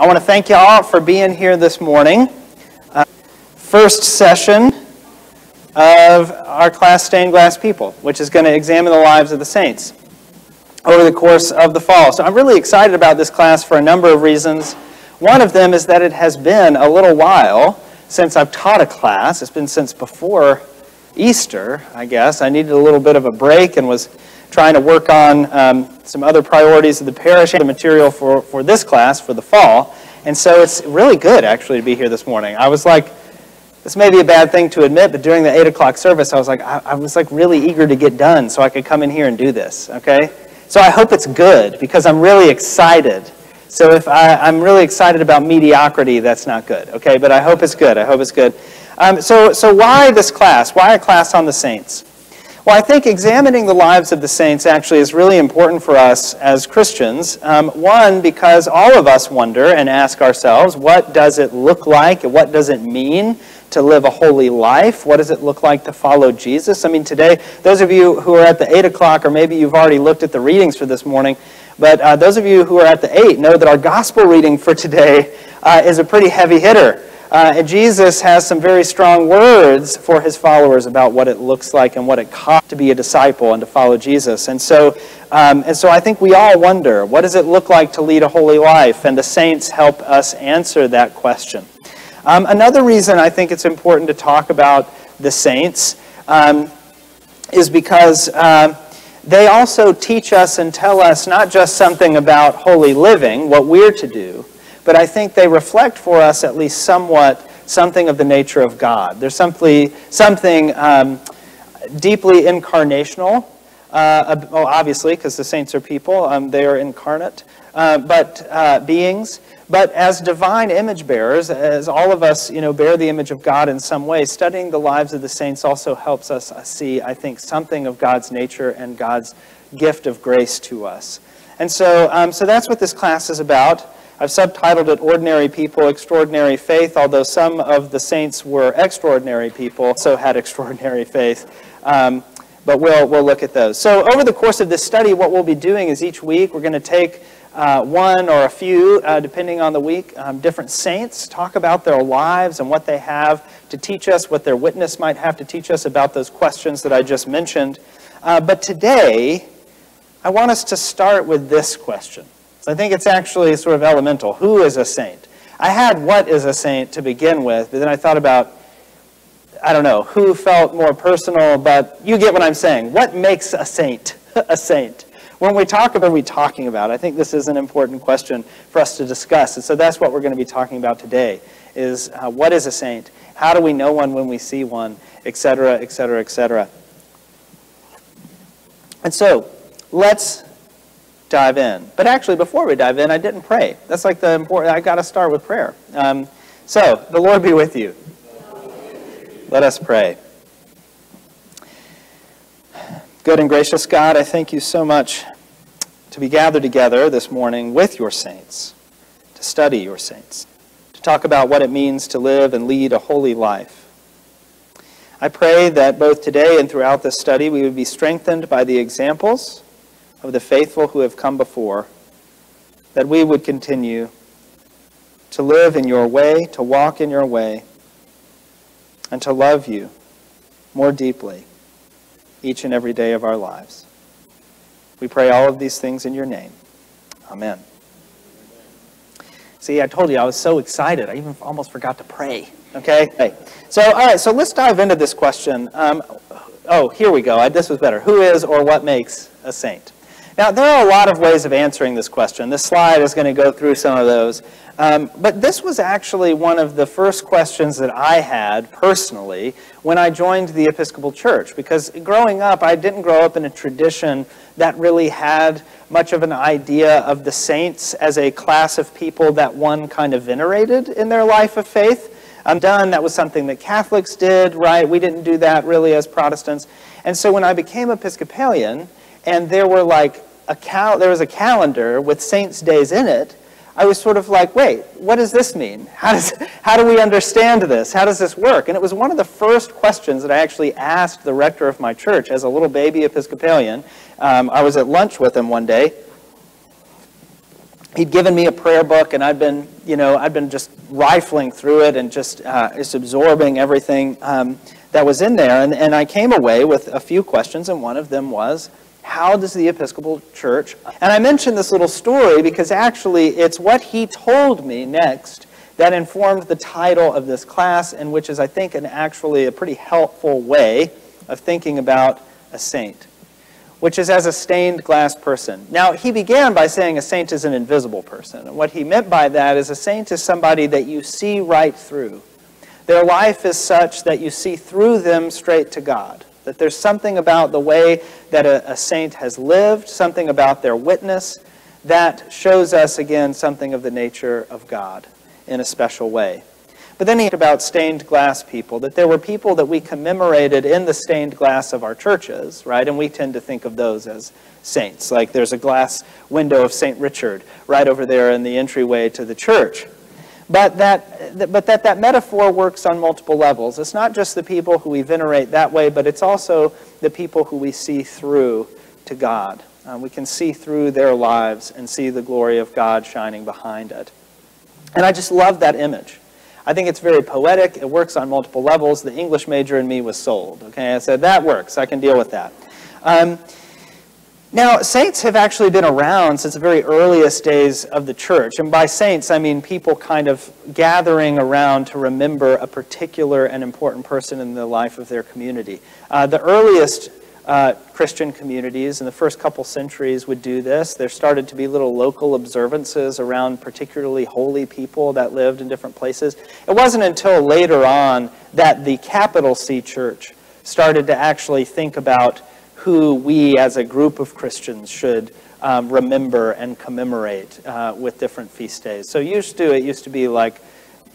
I want to thank you all for being here this morning. Uh, first session of our class, Stained Glass People, which is going to examine the lives of the saints over the course of the fall. So I'm really excited about this class for a number of reasons. One of them is that it has been a little while since I've taught a class. It's been since before Easter, I guess. I needed a little bit of a break and was trying to work on um, some other priorities of the parish and material for, for this class for the fall. And so it's really good, actually, to be here this morning. I was like, this may be a bad thing to admit, but during the 8 o'clock service, I was like, I, I was like really eager to get done so I could come in here and do this, okay? So I hope it's good because I'm really excited. So if I, I'm really excited about mediocrity, that's not good, okay? But I hope it's good. I hope it's good. Um, so, so why this class? Why a class on the saints? Well, I think examining the lives of the saints actually is really important for us as Christians. Um, one, because all of us wonder and ask ourselves, what does it look like? What does it mean to live a holy life? What does it look like to follow Jesus? I mean, today, those of you who are at the 8 o'clock, or maybe you've already looked at the readings for this morning, but uh, those of you who are at the 8 know that our gospel reading for today uh, is a pretty heavy hitter. Uh, and Jesus has some very strong words for his followers about what it looks like and what it costs to be a disciple and to follow Jesus. And so, um, and so I think we all wonder, what does it look like to lead a holy life? And the saints help us answer that question. Um, another reason I think it's important to talk about the saints um, is because uh, they also teach us and tell us not just something about holy living, what we're to do, but I think they reflect for us at least somewhat something of the nature of God. There's simply something um, deeply incarnational. Uh, well, obviously, because the saints are people, um, they are incarnate, uh, but uh, beings. But as divine image bearers, as all of us, you know, bear the image of God in some way, studying the lives of the saints also helps us see, I think, something of God's nature and God's gift of grace to us. And so, um, so that's what this class is about. I've subtitled it Ordinary People, Extraordinary Faith, although some of the saints were extraordinary people, so had extraordinary faith. Um, but we'll, we'll look at those. So over the course of this study, what we'll be doing is each week we're going to take uh, one or a few, uh, depending on the week, um, different saints, talk about their lives and what they have to teach us, what their witness might have to teach us about those questions that I just mentioned. Uh, but today, I want us to start with this question. I think it's actually sort of elemental. Who is a saint? I had what is a saint to begin with, but then I thought about, I don't know, who felt more personal, but you get what I'm saying. What makes a saint a saint? When we talk about, we talking about? I think this is an important question for us to discuss. And so that's what we're going to be talking about today, is uh, what is a saint? How do we know one when we see one, et cetera, et cetera, et cetera. And so let's dive in. But actually, before we dive in, I didn't pray. That's like the important, I got to start with prayer. Um, so, the Lord be with you. Let us pray. Good and gracious God, I thank you so much to be gathered together this morning with your saints, to study your saints, to talk about what it means to live and lead a holy life. I pray that both today and throughout this study we would be strengthened by the examples of the faithful who have come before, that we would continue to live in your way, to walk in your way, and to love you more deeply each and every day of our lives. We pray all of these things in your name. Amen. See, I told you I was so excited. I even almost forgot to pray. Okay? Hey. So, all right, so let's dive into this question. Um, oh, here we go. I, this was better. Who is or what makes a saint? Now, there are a lot of ways of answering this question. This slide is going to go through some of those. Um, but this was actually one of the first questions that I had personally when I joined the Episcopal Church. Because growing up, I didn't grow up in a tradition that really had much of an idea of the saints as a class of people that one kind of venerated in their life of faith. I'm done. That was something that Catholics did, right? We didn't do that really as Protestants. And so when I became Episcopalian, and there were like a cal- there was a calendar with saints' days in it, I was sort of like, wait, what does this mean? How, does, how do we understand this? How does this work? And it was one of the first questions that I actually asked the rector of my church as a little baby Episcopalian. Um, I was at lunch with him one day, he'd given me a prayer book, and I'd been, you know, I'd been just rifling through it and just, uh, just absorbing everything um, that was in there. And, and I came away with a few questions, and one of them was, how does the Episcopal Church, and I mention this little story because actually it's what he told me next that informed the title of this class, and which is, I think, an actually a pretty helpful way of thinking about a saint, which is as a stained glass person. Now, he began by saying a saint is an invisible person. And what he meant by that is a saint is somebody that you see right through. Their life is such that you see through them straight to God. That there's something about the way that a, a saint has lived, something about their witness, that shows us again something of the nature of God in a special way. But then he talked about stained glass people, that there were people that we commemorated in the stained glass of our churches, right? And we tend to think of those as saints. Like there's a glass window of St. Richard right over there in the entryway to the church. But that, but that that metaphor works on multiple levels. It's not just the people who we venerate that way, but it's also the people who we see through to God. Uh, we can see through their lives and see the glory of God shining behind it. And I just love that image. I think it's very poetic. It works on multiple levels. The English major in me was sold. Okay, I said, that works. I can deal with that. Um, now, saints have actually been around since the very earliest days of the church. And by saints, I mean people kind of gathering around to remember a particular and important person in the life of their community. Uh, the earliest uh, Christian communities in the first couple centuries would do this. There started to be little local observances around particularly holy people that lived in different places. It wasn't until later on that the capital C church started to actually think about who we as a group of Christians should um, remember and commemorate uh, with different feast days. So used to, it used to be like,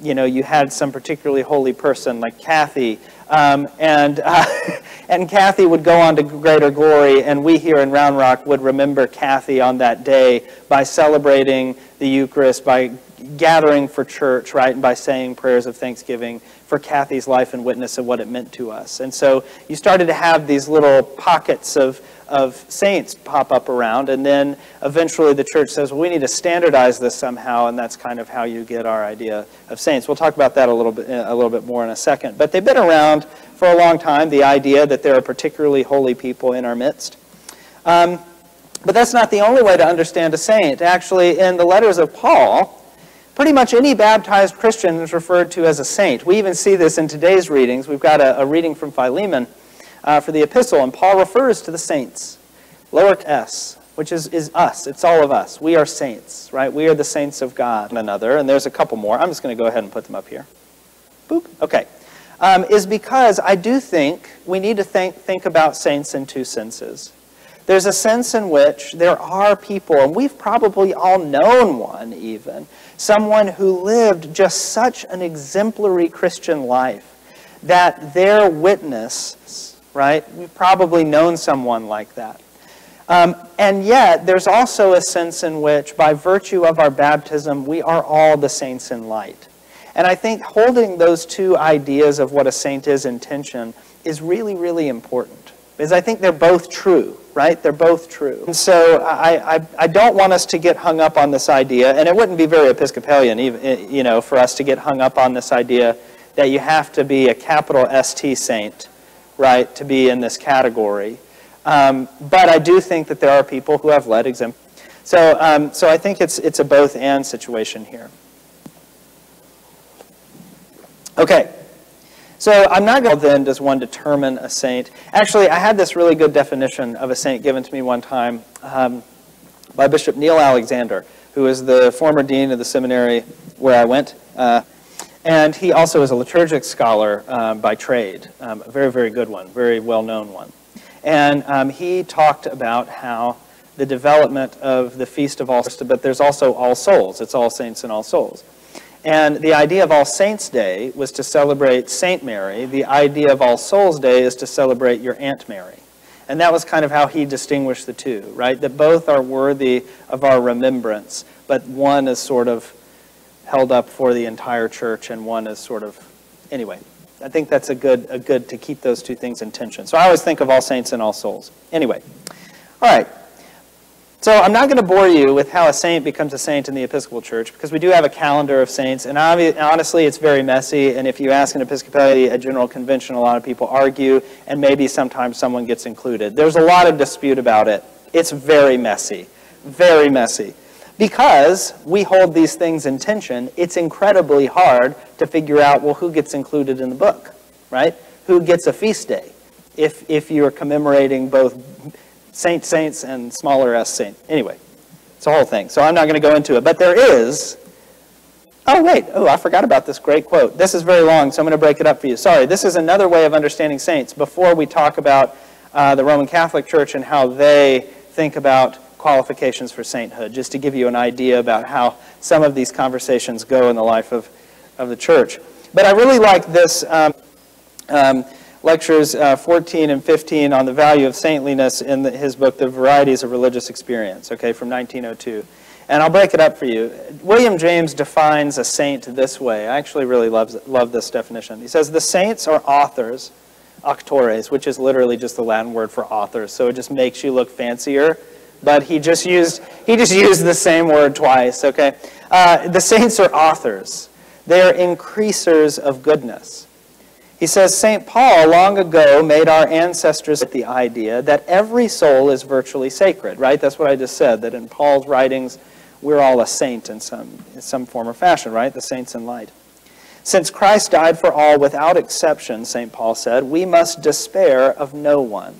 you know, you had some particularly holy person like Kathy, um, and, uh, and Kathy would go on to greater glory, and we here in Round Rock would remember Kathy on that day by celebrating the Eucharist, by gathering for church, right, and by saying prayers of thanksgiving for Kathy's life and witness of what it meant to us. And so you started to have these little pockets of, of saints pop up around, and then eventually the church says, well, we need to standardize this somehow, and that's kind of how you get our idea of saints. We'll talk about that a little bit, a little bit more in a second. But they've been around for a long time, the idea that there are particularly holy people in our midst. Um, but that's not the only way to understand a saint. Actually, in the letters of Paul, Pretty much any baptized Christian is referred to as a saint. We even see this in today's readings. We've got a, a reading from Philemon uh, for the epistle, and Paul refers to the saints, lower s, which is, is us. It's all of us. We are saints, right? We are the saints of God and another. And there's a couple more. I'm just going to go ahead and put them up here. Boop. Okay. Um, is because I do think we need to think, think about saints in two senses. There's a sense in which there are people, and we've probably all known one even, someone who lived just such an exemplary Christian life that their witness, right, we've probably known someone like that. Um, and yet, there's also a sense in which, by virtue of our baptism, we are all the saints in light. And I think holding those two ideas of what a saint is in tension is really, really important. Because I think they're both true right? They're both true. And so I, I, I, don't want us to get hung up on this idea, and it wouldn't be very Episcopalian, even, eh, you know, for us to get hung up on this idea that you have to be a capital ST saint, right, to be in this category. Um, but I do think that there are people who have led exempt. So, um, so I think it's, it's a both and situation here. Okay. So I'm not going to then does one determine a saint. Actually, I had this really good definition of a saint given to me one time um, by Bishop Neil Alexander, who is the former dean of the seminary where I went. Uh, and he also is a liturgic scholar um, by trade, um, a very, very good one, very well-known one. And um, he talked about how the development of the Feast of All Souls, but there's also All Souls. It's All Saints and All Souls. And the idea of All Saints' Day was to celebrate Saint Mary. The idea of All Souls' Day is to celebrate your Aunt Mary. And that was kind of how he distinguished the two, right? That both are worthy of our remembrance, but one is sort of held up for the entire church and one is sort of, anyway. I think that's a good, a good to keep those two things in tension. So I always think of All Saints and All Souls. Anyway, all right. So I'm not going to bore you with how a saint becomes a saint in the Episcopal Church because we do have a calendar of saints, and honestly, it's very messy. And if you ask an Episcopality, a general convention, a lot of people argue, and maybe sometimes someone gets included. There's a lot of dispute about it. It's very messy, very messy. Because we hold these things in tension, it's incredibly hard to figure out, well, who gets included in the book, right? Who gets a feast day if, if you're commemorating both saint saints and smaller s saint. Anyway, it's a whole thing. So I'm not going to go into it. But there is. Oh, wait. Oh, I forgot about this great quote. This is very long, so I'm going to break it up for you. Sorry. This is another way of understanding saints before we talk about uh, the Roman Catholic Church and how they think about qualifications for sainthood, just to give you an idea about how some of these conversations go in the life of, of the church. But I really like this. Um, um, lectures uh, 14 and 15 on the value of saintliness in the, his book, The Varieties of Religious Experience, okay, from 1902. And I'll break it up for you. William James defines a saint this way. I actually really love, love this definition. He says, The saints are authors, auctores, which is literally just the Latin word for authors, so it just makes you look fancier. But he just used, he just used the same word twice, okay? Uh, the saints are authors. They are increasers of goodness. He says St. Paul long ago made our ancestors the idea that every soul is virtually sacred, right? That's what I just said, that in Paul's writings, we're all a saint in some, in some form or fashion, right? The saints in light. Since Christ died for all without exception, St. Paul said, we must despair of no one.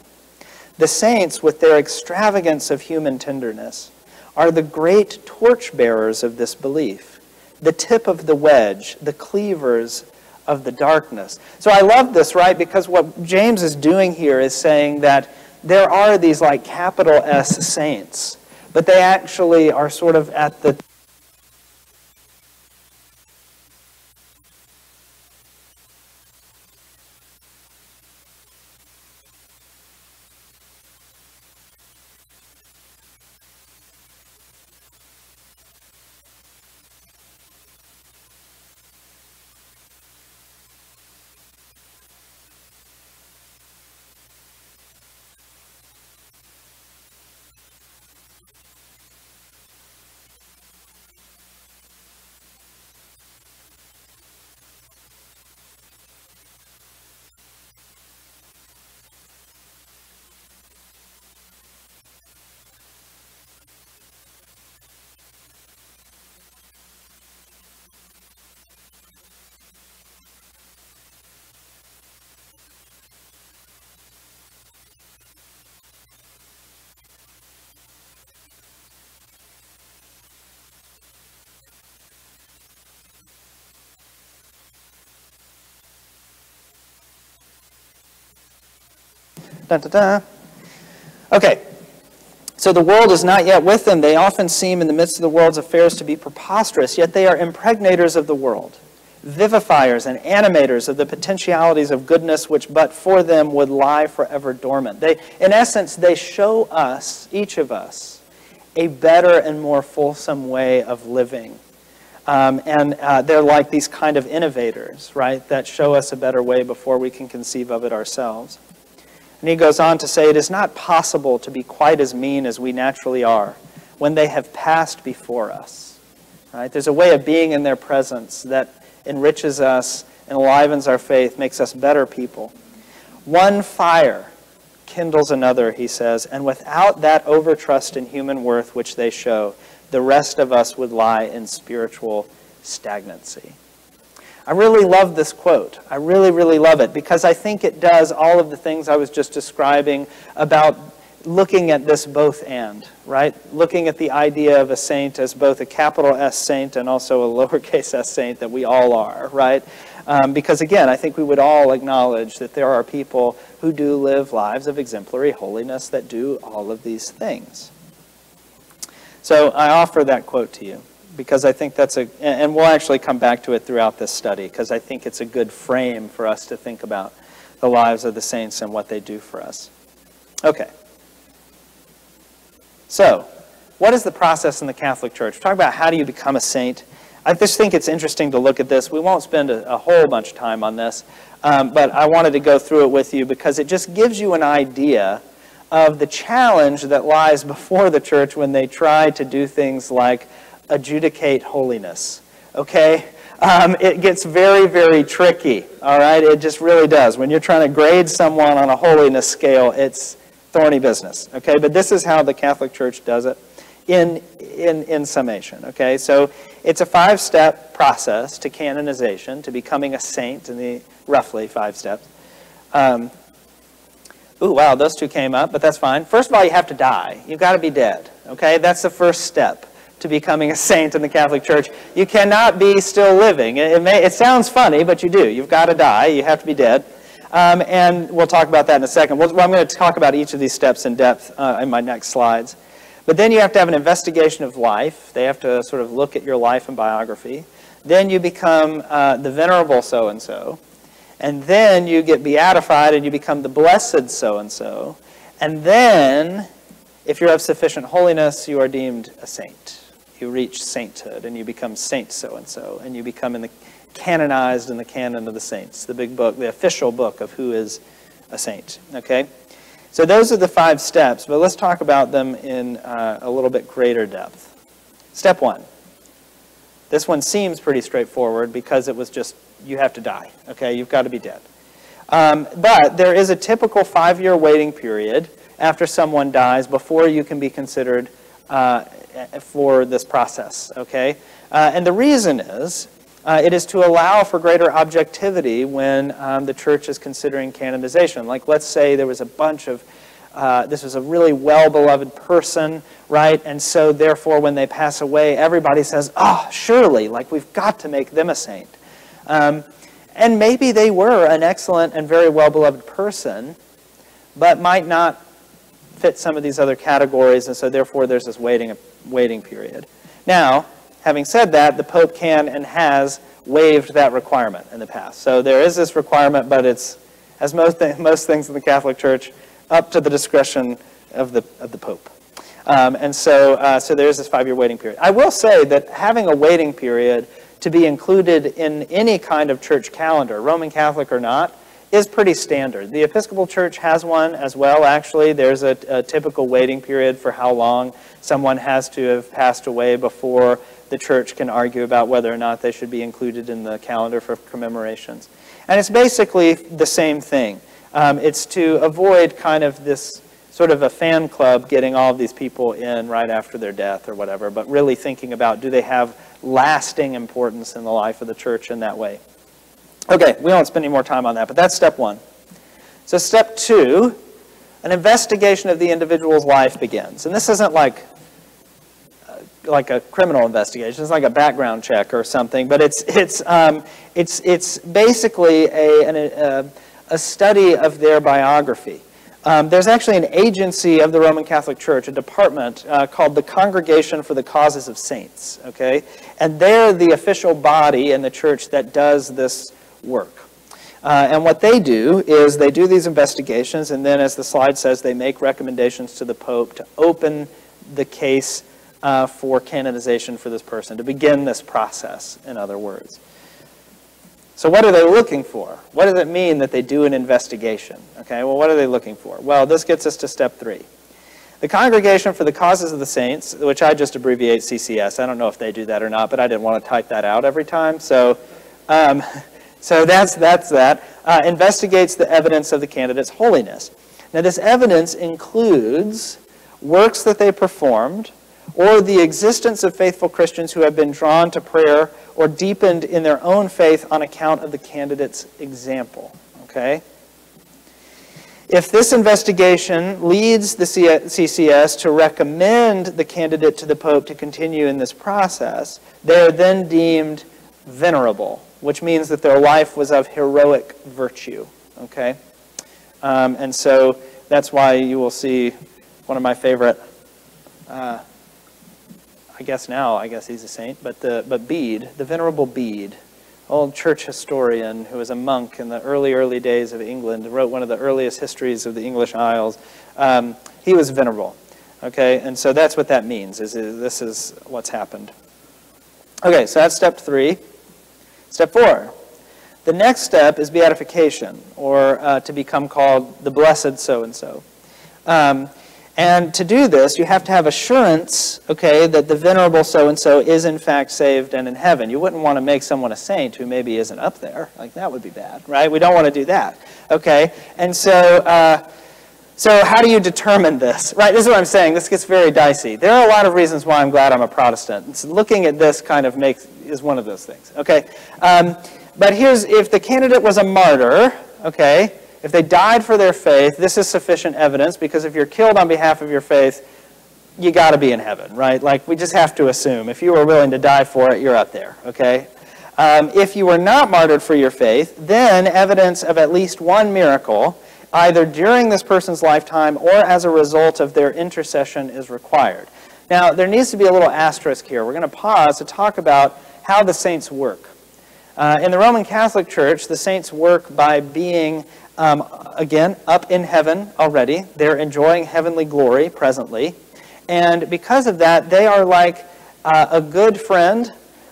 The saints, with their extravagance of human tenderness, are the great torchbearers of this belief, the tip of the wedge, the cleavers of the darkness. So I love this, right? Because what James is doing here is saying that there are these like capital S saints, but they actually are sort of at the Okay. So the world is not yet with them. They often seem in the midst of the world's affairs to be preposterous, yet they are impregnators of the world, vivifiers and animators of the potentialities of goodness which but for them would lie forever dormant. They, in essence, they show us, each of us, a better and more fulsome way of living. Um, and uh, they're like these kind of innovators, right, that show us a better way before we can conceive of it ourselves. And he goes on to say, It is not possible to be quite as mean as we naturally are when they have passed before us. Right? There's a way of being in their presence that enriches us, enlivens our faith, makes us better people. One fire kindles another, he says, and without that overtrust in human worth which they show, the rest of us would lie in spiritual stagnancy. I really love this quote. I really, really love it because I think it does all of the things I was just describing about looking at this both and, right? Looking at the idea of a saint as both a capital S saint and also a lowercase s saint that we all are, right? Um, because again, I think we would all acknowledge that there are people who do live lives of exemplary holiness that do all of these things. So I offer that quote to you because I think that's a, and we'll actually come back to it throughout this study because I think it's a good frame for us to think about the lives of the saints and what they do for us. Okay. So, what is the process in the Catholic Church? Talking about how do you become a saint. I just think it's interesting to look at this. We won't spend a, a whole bunch of time on this, um, but I wanted to go through it with you because it just gives you an idea of the challenge that lies before the church when they try to do things like adjudicate holiness. Okay? Um, it gets very, very tricky. All right? It just really does. When you're trying to grade someone on a holiness scale, it's thorny business. Okay? But this is how the Catholic Church does it in, in, in summation. Okay? So it's a five step process to canonization, to becoming a saint in the roughly five steps. Um, Ooh, wow, those two came up, but that's fine. First of all, you have to die. You've got to be dead. Okay? That's the first step to becoming a saint in the Catholic Church. You cannot be still living. It, may, it sounds funny, but you do. You've got to die. You have to be dead. Um, and we'll talk about that in a second. Well, I'm going to talk about each of these steps in depth uh, in my next slides. But then you have to have an investigation of life. They have to sort of look at your life and biography. Then you become uh, the venerable so and so. And then you get beatified and you become the blessed so and so. And then, if you're of sufficient holiness, you are deemed a saint. You reach sainthood and you become saint so and so. And you become in the, canonized in the canon of the saints, the big book, the official book of who is a saint. Okay? So those are the five steps, but let's talk about them in uh, a little bit greater depth. Step one. This one seems pretty straightforward because it was just you have to die. Okay, you've got to be dead. Um, but there is a typical five-year waiting period after someone dies before you can be considered uh, for this process. Okay, uh, and the reason is uh, it is to allow for greater objectivity when um, the church is considering canonization. Like, let's say there was a bunch of uh, this was a really well beloved person, right? And so, therefore, when they pass away, everybody says, oh, surely, like, we've got to make them a saint. Um, and maybe they were an excellent and very well beloved person, but might not fit some of these other categories, and so therefore there's this waiting, waiting period. Now, having said that, the Pope can and has waived that requirement in the past. So there is this requirement, but it's, as most, th- most things in the Catholic Church, up to the discretion of the, of the Pope. Um, and so, uh, so there is this five year waiting period. I will say that having a waiting period to be included in any kind of church calendar, Roman Catholic or not, is pretty standard. The Episcopal Church has one as well, actually. There's a, a, typical waiting period for how long someone has to have passed away before the church can argue about whether or not they should be included in the calendar for commemorations. And it's basically the same thing. Um, it's to avoid kind of this sort of a fan club getting all of these people in right after their death or whatever, but really thinking about do they have lasting importance in the life of the church in that way. Okay, we won't spend any more time on that, but that's step one. So, step two, an investigation of the individual's life begins. And this isn't like uh, like a criminal investigation. It's like a background check or something, but it's it's um, it's it's basically a, an, a a study of their biography. Um, there's actually an agency of the Roman Catholic Church, a department uh, called the Congregation for the Causes of Saints. Okay, and they're the official body in the church that does this work. Uh, and what they do is they do these investigations, and then, as the slide says, they make recommendations to the Pope to open the case uh, for canonization for this person, to begin this process, in other words. So what are they looking for? What does it mean that they do an investigation? Okay, well, what are they looking for? Well, this gets us to step three. The Congregation for the Causes of the Saints, which I just abbreviate CCS. I don't know if they do that or not, but I didn't want to type that out every time. So, um, so that's, that's that. Uh, investigates the evidence of the candidate's holiness. Now, this evidence includes works that they performed, or the existence of faithful Christians who have been drawn to prayer or deepened in their own faith on account of the candidate's example. Okay? If this investigation leads the CCS to recommend the candidate to the Pope to continue in this process, they are then deemed venerable, which means that their life was of heroic virtue. Okay? Um, and so that's why you will see one of my favorite uh, I guess now, I guess he's a saint, but, the, but Bede, the Venerable Bede, old church historian who was a monk in the early, early days of England, wrote one of the earliest histories of the English Isles, um, he was venerable. Okay, and so that's what that means, is, is this is what's happened. Okay, so that's step three. Step four. The next step is beatification, or uh, to become called the blessed so-and-so. Um, and to do this, you have to have assurance, okay, that the venerable so and so is in fact saved and in heaven. You wouldn't want to make someone a saint who maybe isn't up there. Like that would be bad, right? We don't want to do that, okay? And so, uh, so how do you determine this, right? This is what I'm saying. This gets very dicey. There are a lot of reasons why I'm glad I'm a Protestant. So looking at this kind of makes is one of those things, okay? Um, but here's if the candidate was a martyr, okay, if they died for their faith, this is sufficient evidence because if you're killed on behalf of your faith, you got to be in heaven, right? Like we just have to assume if you were willing to die for it, you're up there, okay? Um, if you were not martyred for your faith, then evidence of at least one miracle, either during this person's lifetime or as a result of their intercession, is required. Now, there needs to be a little asterisk here. We're going to pause to talk about how the saints work. Uh, in the Roman Catholic Church, the saints work by being um, again, up in heaven already. They're enjoying heavenly glory presently. And because of that, they are like uh, a good friend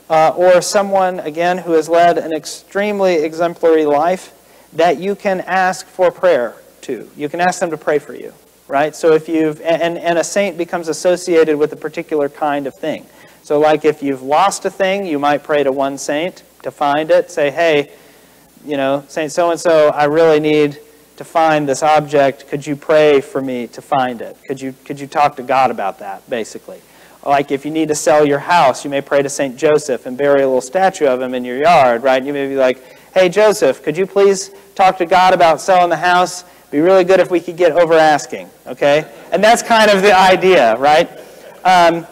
uh, or someone, again, who has led an extremely exemplary life that you can ask for prayer to. You can ask them to pray for you, right? So if you've, and, and a saint becomes associated with a particular kind of thing. So, like if you've lost a thing, you might pray to one saint to find it. Say, hey, you know, Saint so and so, I really need to find this object. Could you pray for me to find it? Could you could you talk to God about that, basically? Like if you need to sell your house, you may pray to Saint Joseph and bury a little statue of him in your yard, right? You may be like, "Hey Joseph, could you please talk to God about selling the house? It'd be really good if we could get over asking." Okay, and that's kind of the idea, right? Um,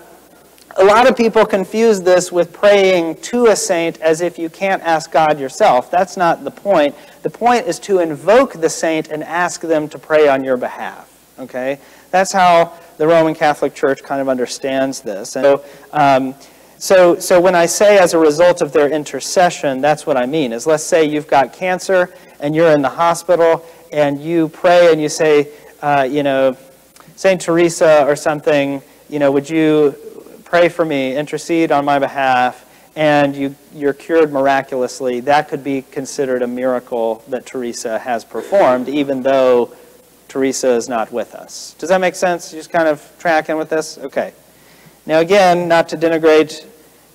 a lot of people confuse this with praying to a saint as if you can't ask God yourself. That's not the point. The point is to invoke the saint and ask them to pray on your behalf. Okay? That's how the Roman Catholic Church kind of understands this. And so, um, so, so when I say as a result of their intercession, that's what I mean. Is let's say you've got cancer and you're in the hospital and you pray and you say, uh, you know, Saint Teresa or something, you know, would you pray for me, intercede on my behalf, and you, you're cured miraculously, that could be considered a miracle that Teresa has performed, even though Teresa is not with us. Does that make sense? You just kind of tracking with this? Okay. Now, again, not to denigrate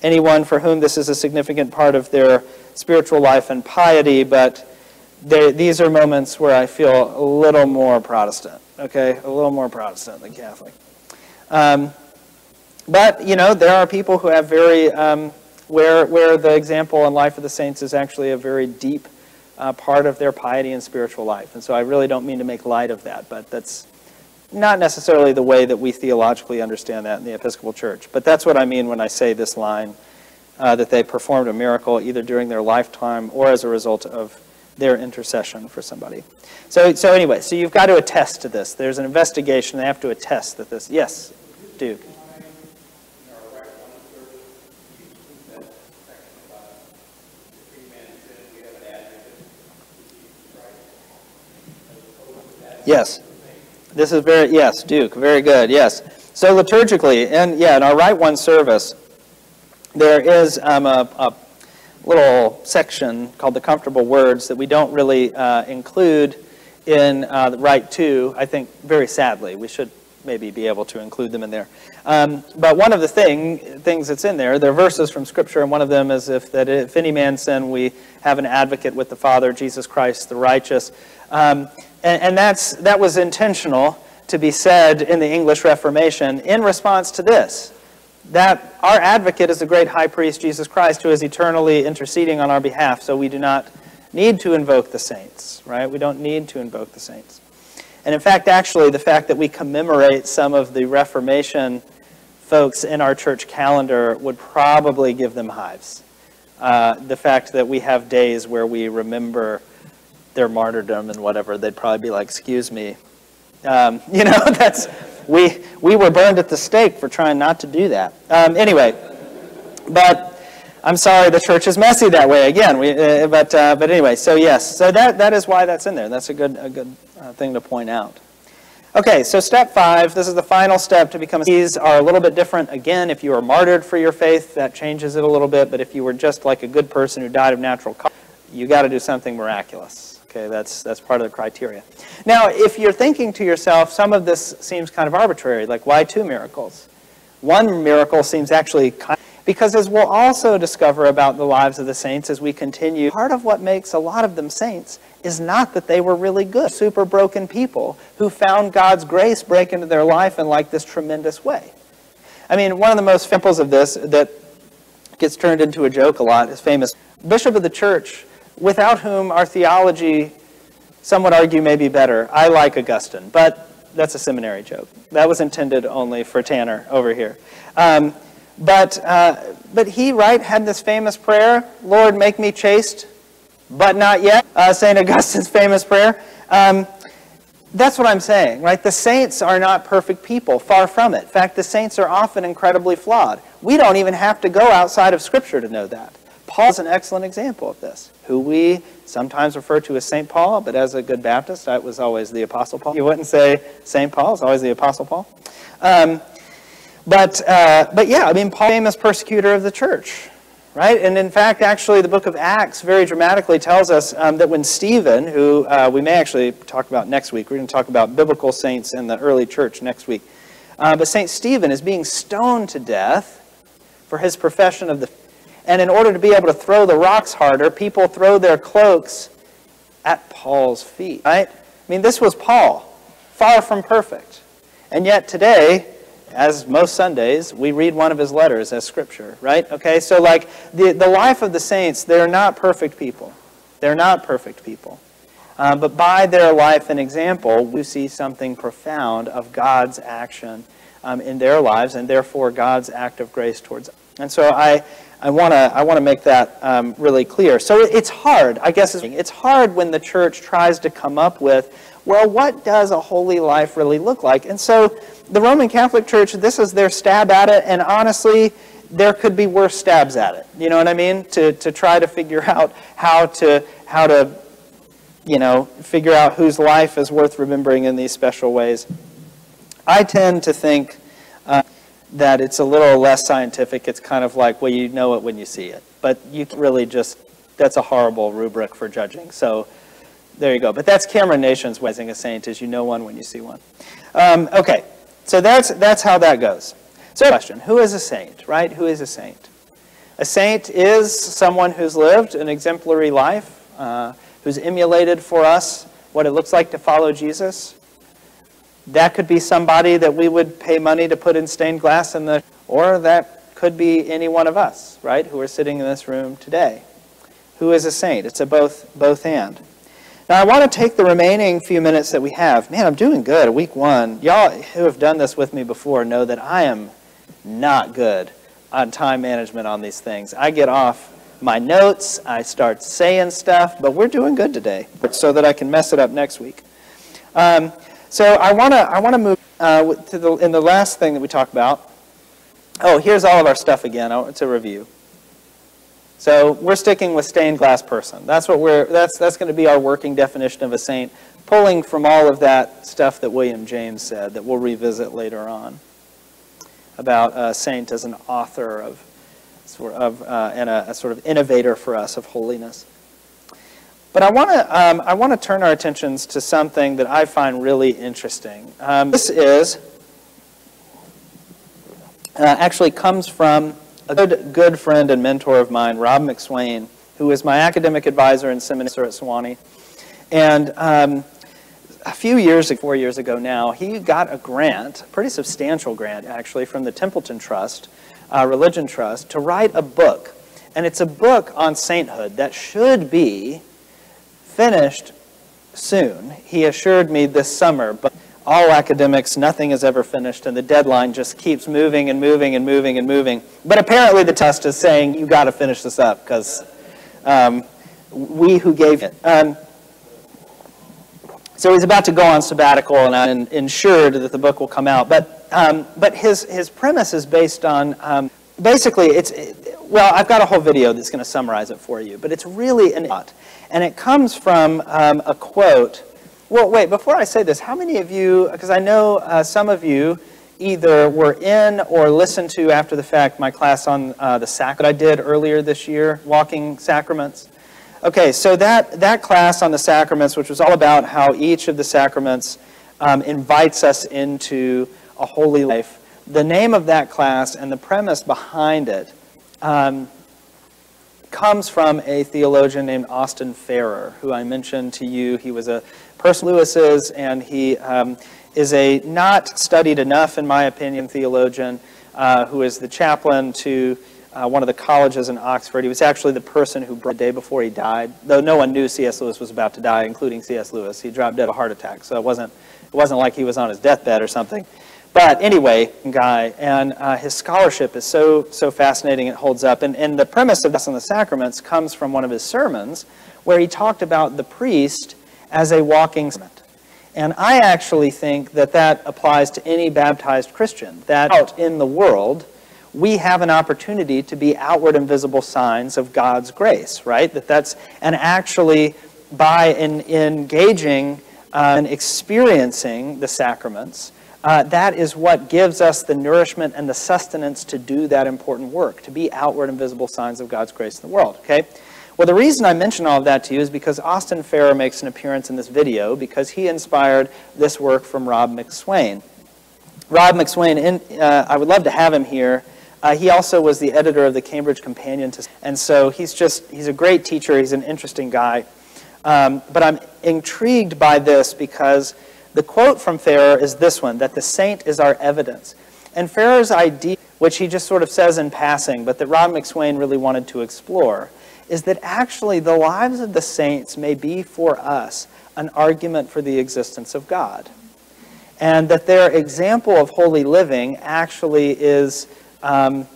anyone for whom this is a significant part of their spiritual life and piety, but they, these are moments where I feel a little more Protestant, okay? A little more Protestant than Catholic. Um, but, you know, there are people who have very, um, where, where the example and life of the saints is actually a very deep uh, part of their piety and spiritual life. And so I really don't mean to make light of that, but that's not necessarily the way that we theologically understand that in the Episcopal Church. But that's what I mean when I say this line, uh, that they performed a miracle either during their lifetime or as a result of their intercession for somebody. So, so anyway, so you've got to attest to this. There's an investigation. They have to attest that this. Yes, Duke. Yes. This is very, yes, Duke, very good, yes. So liturgically, and yeah, in our Rite One service, there is um, a, a, little section called the comfortable words that we don't really uh, include in uh, the Rite Two, I think very sadly. We should maybe be able to include them in there. Um, but one of the thing, things that's in there, there are verses from Scripture, and one of them is if that if any man sin, we have an advocate with the Father, Jesus Christ, the righteous. Um, and, and that's, that was intentional to be said in the English Reformation in response to this that our advocate is the great high priest, Jesus Christ, who is eternally interceding on our behalf, so we do not need to invoke the saints, right? We don't need to invoke the saints. And in fact, actually, the fact that we commemorate some of the Reformation folks in our church calendar would probably give them hives. Uh, the fact that we have days where we remember their martyrdom and whatever, they'd probably be like, "Excuse me." Um, you know, that's we we were burned at the stake for trying not to do that. Um, anyway, but I'm sorry, the church is messy that way again. We, uh, but uh, but anyway, so yes, so that that is why that's in there. That's a good a good uh, thing to point out. Okay, so step five, this is the final step to become These are a little bit different. Again, if you are martyred for your faith, that changes it a little bit. But if you were just like a good person who died of natural causes, you got to do something miraculous. Okay, that's, that's part of the criteria. Now, if you're thinking to yourself, some of this seems kind of arbitrary, like why two miracles? One miracle seems actually kind of, because as we'll also discover about the lives of the saints as we continue, part of what makes a lot of them saints is not that they were really good, super broken people who found God's grace break into their life in like this tremendous way. I mean, one of the most examples of this that gets turned into a joke a lot is famous bishop of the church, without whom our theology, some would argue, may be better. I like Augustine, but that's a seminary joke. That was intended only for Tanner over here. Um, but, uh, but he, right, had this famous prayer, Lord, make me chaste, but not yet, uh, St. Augustine's famous prayer. Um, that's what I'm saying, right? The saints are not perfect people, far from it. In fact, the saints are often incredibly flawed. We don't even have to go outside of Scripture to know that. Paul's an excellent example of this, who we sometimes refer to as St. Paul, but as a good Baptist, I was always the Apostle Paul. You wouldn't say St. Paul, it's always the Apostle Paul. Um, but, uh, but yeah, I mean, Paul, famous persecutor of the church, right? And in fact, actually, the book of Acts very dramatically tells us um, that when Stephen, who uh, we may actually talk about next week, we're going to talk about biblical saints in the early church next week. Uh, but St. Stephen is being stoned to death for his profession of the and in order to be able to throw the rocks harder, people throw their cloaks at Paul's feet, right? I mean, this was Paul, far from perfect. And yet today, as most Sundays, we read one of his letters as scripture, right? Okay, so like the, the life of the saints, they're not perfect people. They're not perfect people. Uh, but by their life and example, we see something profound of God's action um, in their lives and therefore God's act of grace towards us. And so I, I want to I wanna make that um, really clear. So it's hard, I guess, it's hard when the church tries to come up with, well, what does a holy life really look like? And so the Roman Catholic Church, this is their stab at it, and honestly, there could be worse stabs at it. You know what I mean? To, to try to figure out how to, how to, you know, figure out whose life is worth remembering in these special ways. I tend to think uh, that it's a little less scientific. It's kind of like, well, you know it when you see it. But you really just, that's a horrible rubric for judging. So there you go. But that's Cameron Nation's Raising a Saint, is you know one when you see one. Um, okay, so that's, that's how that goes. So question, who is a saint, right? Who is a saint? A saint is someone who's lived an exemplary life, uh, who's emulated for us what it looks like to follow Jesus, that could be somebody that we would pay money to put in stained glass in the, or that could be any one of us, right, who are sitting in this room today. Who is a saint? It's a both, both and. Now, I want to take the remaining few minutes that we have. Man, I'm doing good. Week one. Y'all who have done this with me before know that I am not good on time management on these things. I get off my notes, I start saying stuff, but we're doing good today, so that I can mess it up next week. Um, so I want to I want to move uh, to the in the last thing that we talk about. Oh, here's all of our stuff again. It's a review. So we're sticking with stained glass person. That's what we're that's that's going to be our working definition of a saint, pulling from all of that stuff that William James said that we'll revisit later on about a saint as an author of sort of uh, and a, a sort of innovator for us of holiness. But I want to um, I want to turn our attentions to something that I find really interesting. Um, this is uh, actually comes from a good good friend and mentor of mine, Rob MacSwain, who is my academic advisor and seminary at Sewanee, and. Um, a few years, four years ago now, he got a grant, a pretty substantial grant actually, from the Templeton Trust, uh, Religion Trust, to write a book. And it's a book on sainthood that should be finished soon. He assured me this summer, but all academics, nothing is ever finished, and the deadline just keeps moving and moving and moving and moving. But apparently, the test is saying you got to finish this up because um, we who gave it. Um, so he's about to go on sabbatical, and I'm ensured that the book will come out. But um, but his his premise is based on um, basically it's well, I've got a whole video that's going to summarize it for you, but it's really an and it comes from um, a quote. Well, wait, before I say this, how many of you, because I know uh, some of you either were in or listened to after the fact my class on uh, the sacrament I did earlier this year, Walking Sacraments. Okay, so that, that class on the sacraments, which was all about how each of the sacraments um, invites us into a holy life, the name of that class and the premise behind it um, comes from a theologian named Austin Farrer, who I mentioned to you. He was a person Lewis's, and he um, is a not studied enough, in my opinion, theologian uh, who is the chaplain to uh, one of the colleges in Oxford. He was actually the person who, the day before he died, though no one knew C.S. Lewis was about to die, including C.S. Lewis, he dropped dead of a heart attack. So it wasn't, it wasn't like he was on his deathbed or something. But anyway, guy, and uh, his scholarship is so, so fascinating, it holds up. And, and the premise of this on the sacraments comes from one of his sermons where he talked about the priest as a walking sacrament. And I actually think that that applies to any baptized Christian, that out in the world, we have an opportunity to be outward and visible signs of God's grace, right? That that's, and actually by in, engaging uh, and experiencing the sacraments, uh, that is what gives us the nourishment and the sustenance to do that important work, to be outward and visible signs of God's grace in the world, okay? Well, the reason I mention all of that to you is because Austin Farrer makes an appearance in this video because he inspired this work from Rob MacSwain. Rob MacSwain, in, uh, I would love to have him here uh, he also was the editor of the Cambridge Companion to, and so he's just, he's a great teacher. He's an interesting guy. Um, but I'm intrigued by this because the quote from Farrer is this one, that the saint is our evidence. And Farrer's idea, which he just sort of says in passing, but that Rob MacSwain really wanted to explore, is that actually the lives of the saints may be for us an argument for the existence of God. And that their example of holy living actually is um,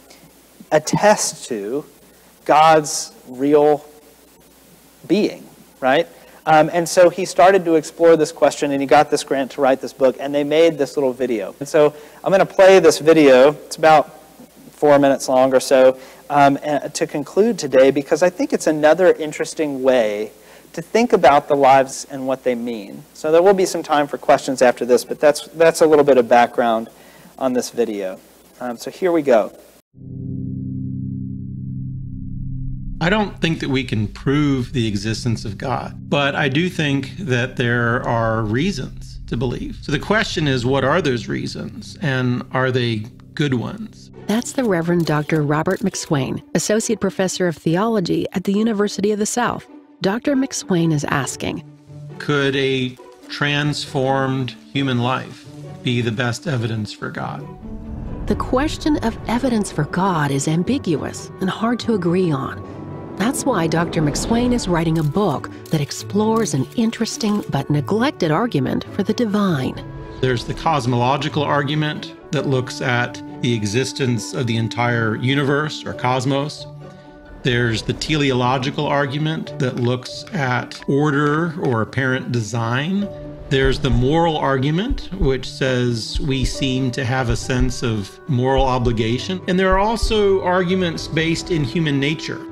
attest to God's real being, right? Um, and so he started to explore this question and he got this grant to write this book and they made this little video. And so I'm going to play this video. It's about four minutes long or so um, to conclude today because I think it's another interesting way to think about the lives and what they mean. So there will be some time for questions after this, but that's, that's a little bit of background on this video. Um, so here we go. I don't think that we can prove the existence of God, but I do think that there are reasons to believe. So the question is what are those reasons and are they good ones? That's the Reverend Dr. Robert MacSwain, Associate Professor of Theology at the University of the South. Dr. MacSwain is asking Could a transformed human life be the best evidence for God? The question of evidence for God is ambiguous and hard to agree on. That's why Dr. MacSwain is writing a book that explores an interesting but neglected argument for the divine. There's the cosmological argument that looks at the existence of the entire universe or cosmos. There's the teleological argument that looks at order or apparent design. There's the moral argument, which says we seem to have a sense of moral obligation. And there are also arguments based in human nature.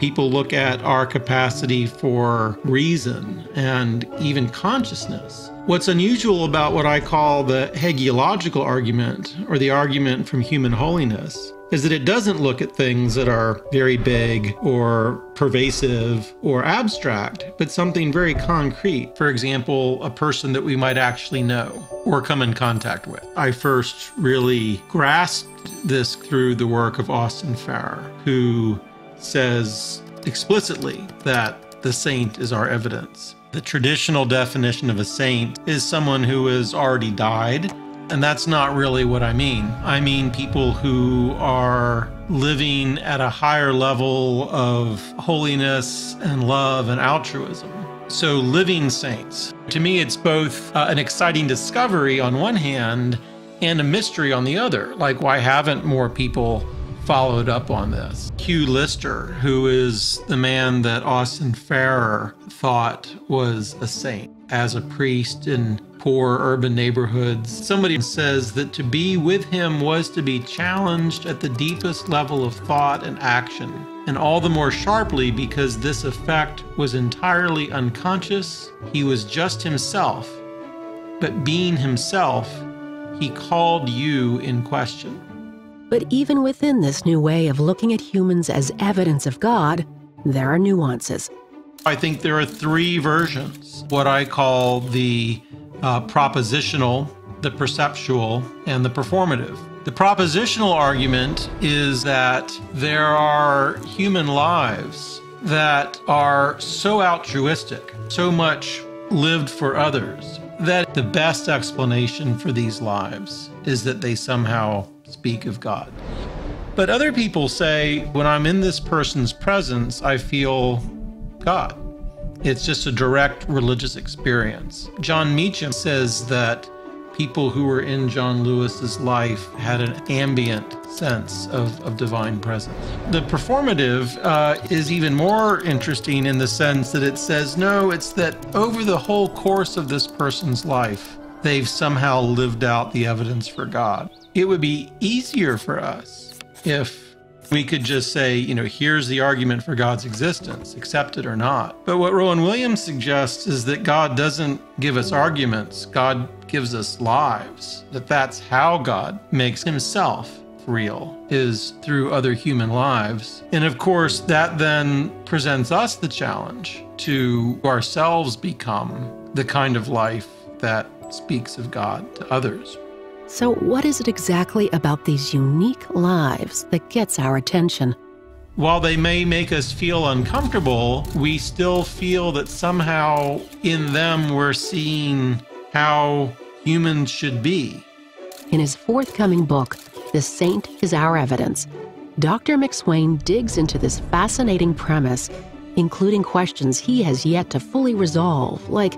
People look at our capacity for reason and even consciousness. What's unusual about what I call the hagiological argument, or the argument from human holiness, is that it doesn't look at things that are very big or pervasive or abstract, but something very concrete. For example, a person that we might actually know or come in contact with. I first really grasped this through the work of Austin Farrer, who says explicitly that the saint is our evidence. The traditional definition of a saint is someone who has already died and that's not really what I mean. I mean people who are living at a higher level of holiness and love and altruism. So, living saints. To me, it's both uh, an exciting discovery on one hand and a mystery on the other. Like, why haven't more people followed up on this? Hugh Lister, who is the man that Austin Farrer thought was a saint as a priest in poor urban neighborhoods. Somebody says that to be with him was to be challenged at the deepest level of thought and action, and all the more sharply because this effect was entirely unconscious. He was just himself, but being himself, he called you in question. But even within this new way of looking at humans as evidence of God, there are nuances. I think there are three versions what I call the uh, propositional, the perceptual, and the performative. The propositional argument is that there are human lives that are so altruistic, so much lived for others, that the best explanation for these lives is that they somehow speak of God. But other people say, when I'm in this person's presence, I feel God. It's just a direct religious experience. Jon Meacham says that people who were in John Lewis's life had an ambient sense of, of divine presence. The performative uh, is even more interesting in the sense that it says, no, it's that over the whole course of this person's life, they've somehow lived out the evidence for God. It would be easier for us if we could just say, you know, here's the argument for God's existence, accept it or not. But what Rowan Williams suggests is that God doesn't give us arguments, God gives us lives. That that's how God makes himself real is through other human lives. And of course, that then presents us the challenge to ourselves become the kind of life that speaks of God to others. So, what is it exactly about these unique lives that gets our attention? While they may make us feel uncomfortable, we still feel that somehow in them we're seeing how humans should be. In his forthcoming book, The Saint is Our Evidence, Dr. MacSwain digs into this fascinating premise, including questions he has yet to fully resolve, like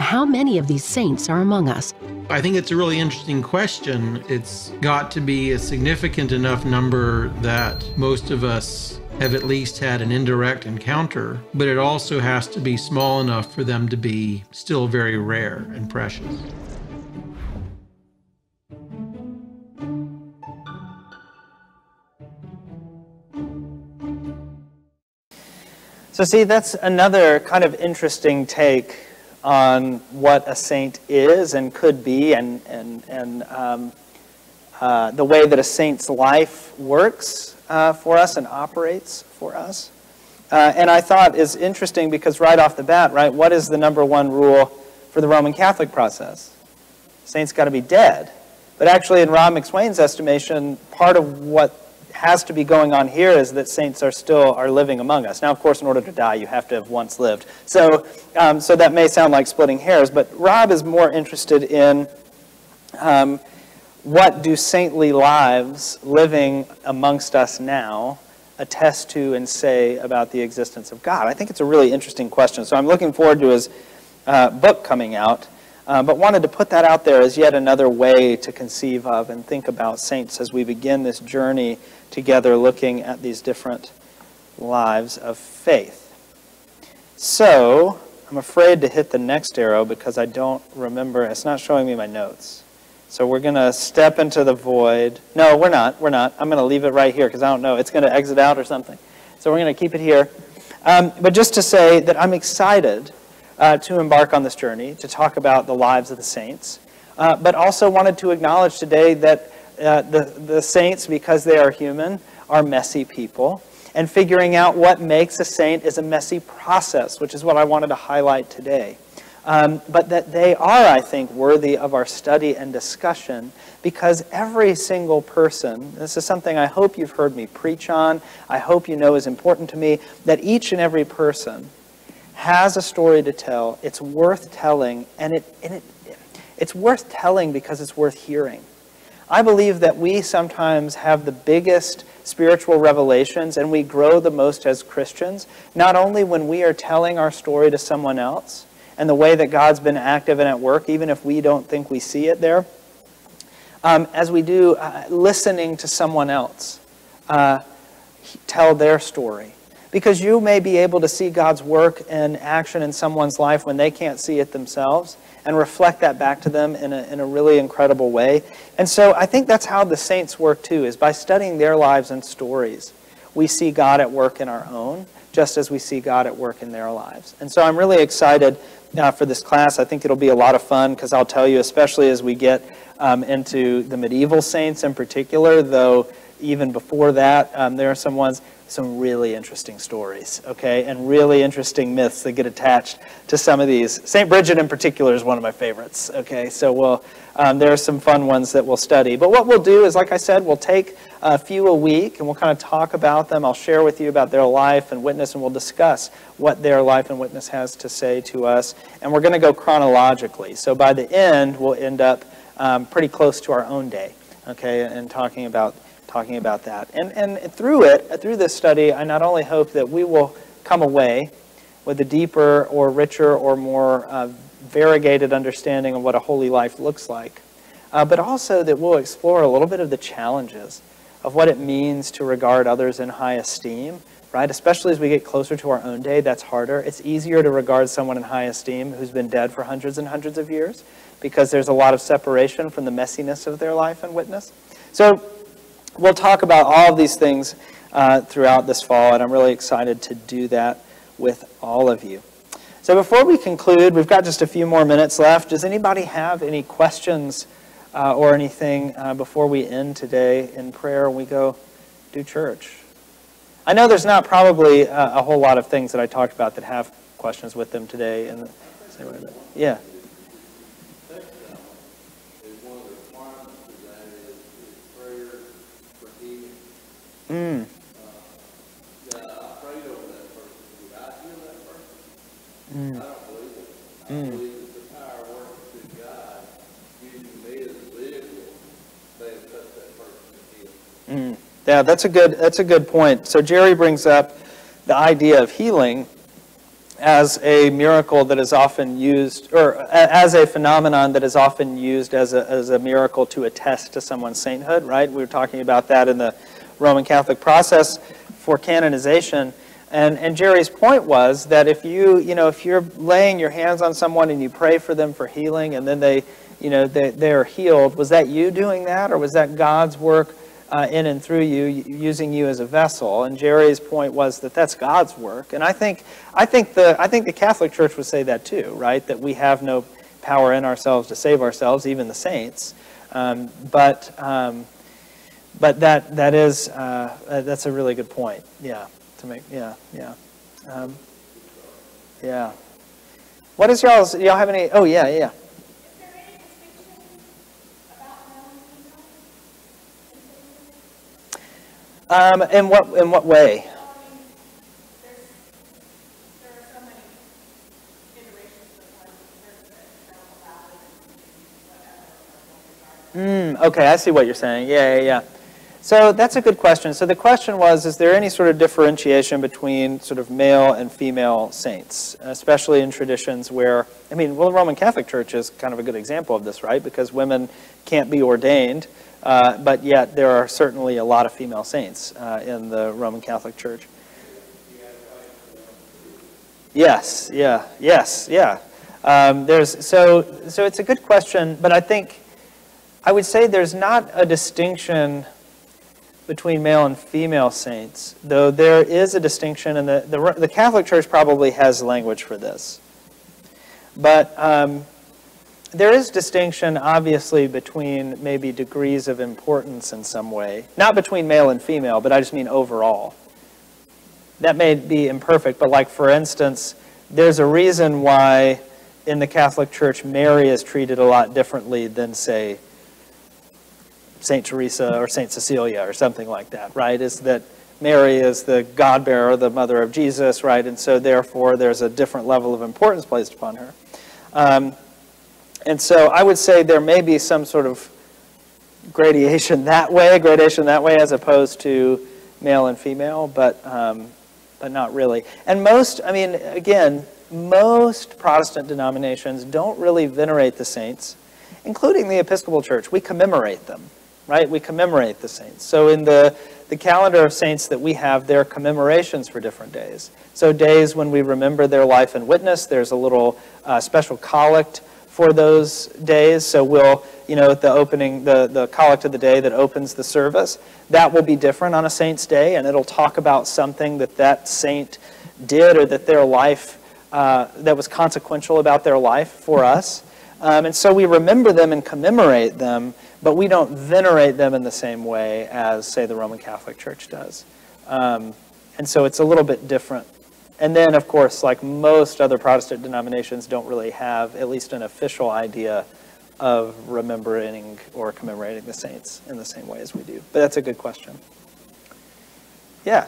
how many of these saints are among us? I think it's a really interesting question. It's got to be a significant enough number that most of us have at least had an indirect encounter, but it also has to be small enough for them to be still very rare and precious. So, see, that's another kind of interesting take on what a saint is and could be, and, and, and um, uh, the way that a saint's life works uh, for us and operates for us. Uh, and I thought is interesting because right off the bat, right, what is the number one rule for the Roman Catholic process? Saints got to be dead. But actually, in Rob MacSwain's estimation, part of what has to be going on here is that saints are still are living among us. Now, of course, in order to die, you have to have once lived. So, um, so that may sound like splitting hairs, but Rob is more interested in um, what do saintly lives living amongst us now attest to and say about the existence of God? I think it's a really interesting question. So I'm looking forward to his uh, book coming out. Uh, but wanted to put that out there as yet another way to conceive of and think about saints as we begin this journey together looking at these different lives of faith. So, I'm afraid to hit the next arrow because I don't remember. It's not showing me my notes. So we're going to step into the void. No, we're not. We're not. I'm going to leave it right here because I don't know. It's going to exit out or something. So we're going to keep it here. Um, but just to say that I'm excited uh, to embark on this journey, to talk about the lives of the saints, uh, but also wanted to acknowledge today that uh, the, the saints, because they are human, are messy people. And figuring out what makes a saint is a messy process, which is what I wanted to highlight today. Um, but that they are, I think, worthy of our study and discussion because every single person, this is something I hope you've heard me preach on, I hope you know is important to me, that each and every person has a story to tell. It's worth telling, and, it, and it, it's worth telling because it's worth hearing. I believe that we sometimes have the biggest spiritual revelations and we grow the most as Christians, not only when we are telling our story to someone else and the way that God's been active and at work, even if we don't think we see it there, um, as we do uh, listening to someone else uh, tell their story. Because you may be able to see God's work and action in someone's life when they can't see it themselves and reflect that back to them in a, in a really incredible way. And so I think that's how the saints work too, is by studying their lives and stories. We see God at work in our own, just as we see God at work in their lives. And so I'm really excited uh, for this class. I think it'll be a lot of fun because I'll tell you, especially as we get um, into the medieval saints in particular, though even before that, um, there are some ones. Some really interesting stories, okay, and really interesting myths that get attached to some of these. St. Bridget in particular is one of my favorites, okay, so we'll, um, there are some fun ones that we'll study. But what we'll do is, like I said, we'll take a few a week and we'll kind of talk about them. I'll share with you about their life and witness, and we'll discuss what their life and witness has to say to us. And we're going to go chronologically. So by the end, we'll end up um, pretty close to our own day, okay, and talking about talking about that. And, and through it, through this study, I not only hope that we will come away with a deeper or richer or more uh, variegated understanding of what a holy life looks like, uh, but also that we'll explore a little bit of the challenges of what it means to regard others in high esteem, right? Especially as we get closer to our own day, that's harder. It's easier to regard someone in high esteem who's been dead for hundreds and hundreds of years because there's a lot of separation from the messiness of their life and witness. So we'll talk about all of these things uh, throughout this fall, and I'm really excited to do that with all of you. So before we conclude, we've got just a few more minutes left. Does anybody have any questions uh, or anything uh, before we end today in prayer and we go do church? I know there's not probably a, a whole lot of things that I talked about that have questions with them today. In the, yeah. Mm. Mm. Mm. Mm. Yeah, that's a good that's a good point. So Jerry brings up the idea of healing as a miracle that is often used, or as a phenomenon that is often used as a, as a miracle to attest to someone's sainthood, right? We were talking about that in the Roman Catholic process for canonization. And, and Jerry's point was that if you, you know, if you're laying your hands on someone and you pray for them for healing and then they, you know, they, they're healed, was that you doing that or was that God's work uh, in and through you, using you as a vessel? And Jerry's point was that that's God's work. And I think, I think, the, I think the Catholic Church would say that too, right? That we have no power in ourselves to save ourselves, even the saints. Um, but um, but that that is uh, uh, that's a really good point. Yeah, to make yeah yeah um, yeah. What is y'all's? Y'all have any? Oh yeah yeah. Um, in what in what way? Mm, okay, I see what you're saying. Yeah, yeah, yeah. So that's a good question. So the question was, is there any sort of differentiation between sort of male and female saints, especially in traditions where, I mean, well, the Roman Catholic Church is kind of a good example of this, right? Because women can't be ordained, uh, but yet there are certainly a lot of female saints uh, in the Roman Catholic Church. Yes, yeah, yes, yeah. Um, there's so so it's a good question, but I think I would say there's not a distinction between male and female saints, though there is a distinction, and the, the, the Catholic Church probably has language for this. But um, there is distinction, obviously, between maybe degrees of importance in some way. Not between male and female, but I just mean overall. That may be imperfect, but like, for instance, there's a reason why in the Catholic Church Mary is treated a lot differently than, say, St. Teresa or St. Cecilia or something like that, right? Is that Mary is the God bearer, the mother of Jesus, right? And so therefore there's a different level of importance placed upon her. Um, and so I would say there may be some sort of gradation that way, gradation that way, as opposed to male and female, but um, but not really. And most, I mean, again, most Protestant denominations don't really venerate the saints, including the Episcopal Church. We commemorate them right? We commemorate the saints. So in the, the calendar of saints that we have, there are commemorations for different days. So days when we remember their life and witness, there's a little uh, special collect for those days. So we'll, you know, the opening, the, the collect of the day that opens the service, that will be different on a saint's day, and it'll talk about something that that saint did or that their life, uh, that was consequential about their life for us. Um, and so we remember them and commemorate them but we don't venerate them in the same way as, say, the Roman Catholic Church does. Um, And so it's a little bit different. And then, of course, like most other Protestant denominations don't really have at least an official idea of remembering or commemorating the saints in the same way as we do. But that's a good question. Yeah.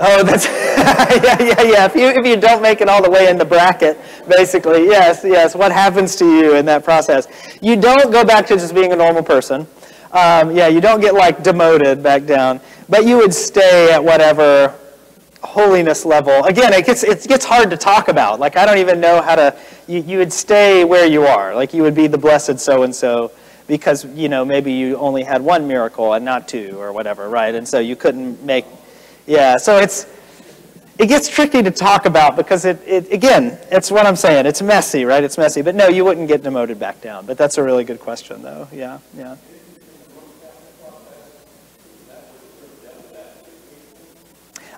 Oh, that's yeah, yeah, yeah. If you if you don't make it all the way in the bracket, basically, yes, yes. What happens to you in that process? You don't go back to just being a normal person. Um, yeah, you don't get like demoted back down, but you would stay at whatever holiness level. Again, it gets it gets hard to talk about. Like I don't even know how to. You you would stay where you are. Like you would be the blessed so and so because you know maybe you only had one miracle and not two or whatever, right? And so you couldn't make yeah, so it's it gets tricky to talk about because it, it again, it's what I'm saying. It's messy, right? It's messy. But no, you wouldn't get demoted back down. But that's a really good question, though. Yeah, yeah.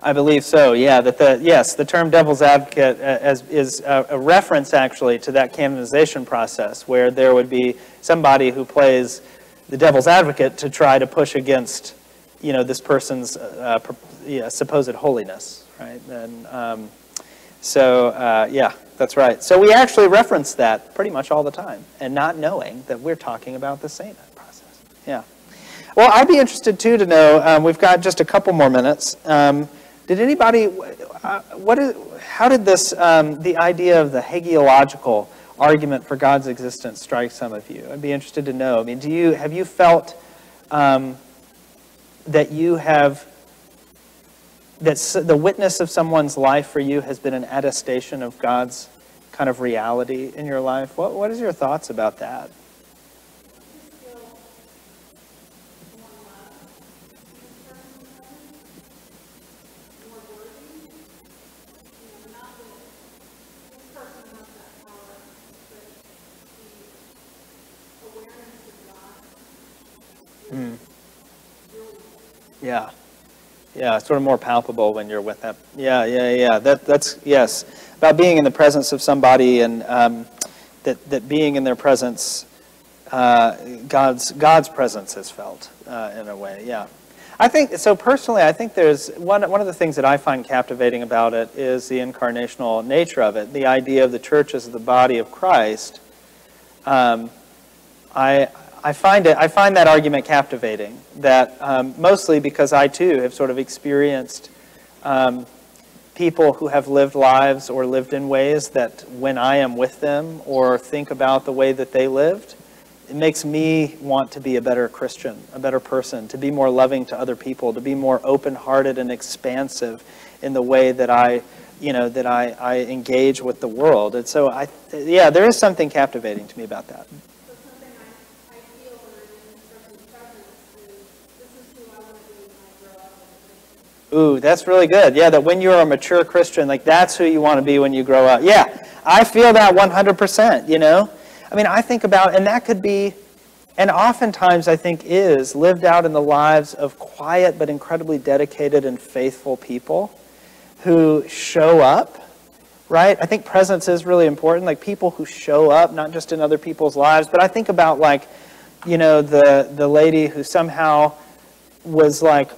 I believe so. Yeah, that the yes, the term devil's advocate uh, as, is a, a, reference actually to that canonization process, where there would be somebody who plays the devil's advocate to try to push against, you know, this person's uh, yeah, supposed holiness, right? And um, so, uh, yeah, that's right. So we actually reference that pretty much all the time, and not knowing that we're talking about the saint process. Yeah. Well, I'd be interested too to know. Um, we've got just a couple more minutes. Um, did anybody? Uh, what is? How did this? Um, the idea of the hagiological argument for God's existence strike some of you? I'd be interested to know. I mean, do you have you felt um, that you have that the witness of someone's life for you has been an attestation of God's kind of reality in your life. What, what is your thoughts about that? Mm. Yeah. Yeah, sort of more palpable when you're with them. Yeah, yeah, yeah. That, that's, yes. About being in the presence of somebody and um, that, that being in their presence, uh, God's, God's presence is felt uh, in a way, yeah. I think, so personally, I think there's, one, one of the things that I find captivating about it is the incarnational nature of it, the idea of the church as the body of Christ. Um, I, I find it. I find that argument captivating. That um, mostly because I too have sort of experienced um, people who have lived lives or lived in ways that when I am with them or think about the way that they lived, it makes me want to be a better Christian, a better person, to be more loving to other people, to be more open-hearted and expansive in the way that I, you know, that I, I engage with the world. And so I, yeah, there is something captivating to me about that. Ooh, that's really good. Yeah, that when you're a mature Christian, like that's who you want to be when you grow up. Yeah, I feel that 100%, you know? I mean, I think about, and that could be, and oftentimes I think is, lived out in the lives of quiet but incredibly dedicated and faithful people who show up, right? I think presence is really important, like people who show up, not just in other people's lives, but I think about like, you know, the, the lady who somehow was like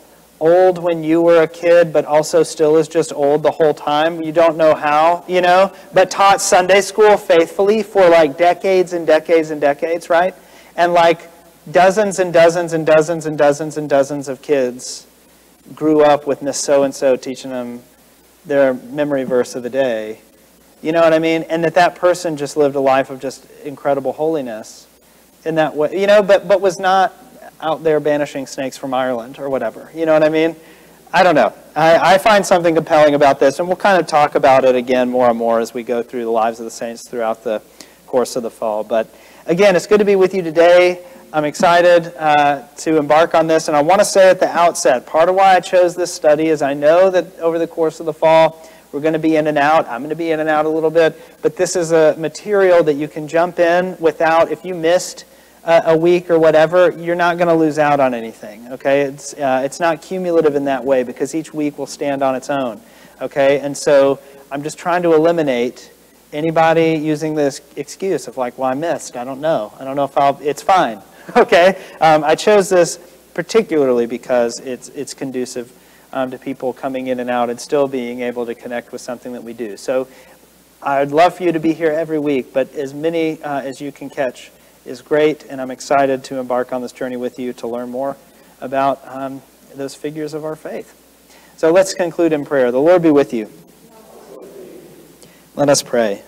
old when you were a kid, but also still is just old the whole time. You don't know how, you know, but taught Sunday school faithfully for like decades and decades and decades, right? And like dozens and dozens and dozens and dozens and dozens of kids grew up with Miss So and so teaching them their memory verse of the day. You know what I mean? And that that person just lived a life of just incredible holiness in that way, you know, but, but was not out there banishing snakes from Ireland or whatever. You know what I mean? I don't know. I, I, find something compelling about this, and we'll kind of talk about it again more and more as we go through the lives of the saints throughout the course of the fall. But again, it's good to be with you today. I'm excited uh, to embark on this, and I want to say at the outset, part of why I chose this study is I know that over the course of the fall, we're going to be in and out. I'm going to be in and out a little bit, but this is a material that you can jump in without, if you missed a week or whatever, you're not going to lose out on anything. Okay, it's uh, it's not cumulative in that way because each week will stand on its own. Okay, and so I'm just trying to eliminate Anybody using this excuse of like, well, I missed. I don't know. I don't know if I'll. It's fine. okay. Um, I chose this particularly because it's it's conducive um, to people coming in and out and still being able to connect with something that we do. So I'd love for you to be here every week, but as many uh, as you can catch is great, and I'm excited to embark on this journey with you to learn more about um, those figures of our faith. So let's conclude in prayer. The Lord be with you. Let us pray.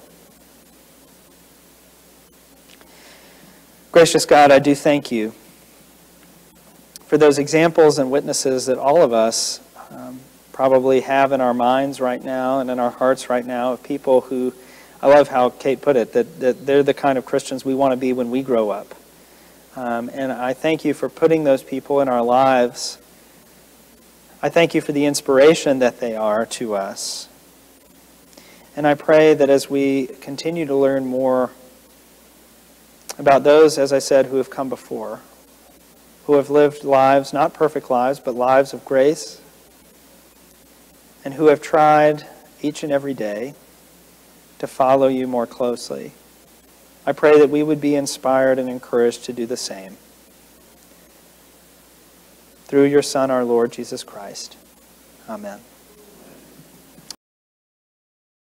Gracious God, I do thank you for those examples and witnesses that all of us um, probably have in our minds right now and in our hearts right now of people who, I love how Kate put it, that, that they're the kind of Christians we want to be when we grow up. Um, and I thank you for putting those people in our lives. I thank you for the inspiration that they are to us. And I pray that as we continue to learn more about those, as I said, who have come before, who have lived lives, not perfect lives, but lives of grace, and who have tried each and every day to follow you more closely. I pray that we would be inspired and encouraged to do the same. Through your Son, our Lord Jesus Christ. Amen.